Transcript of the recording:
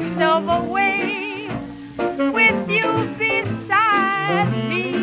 Silver away with you beside me.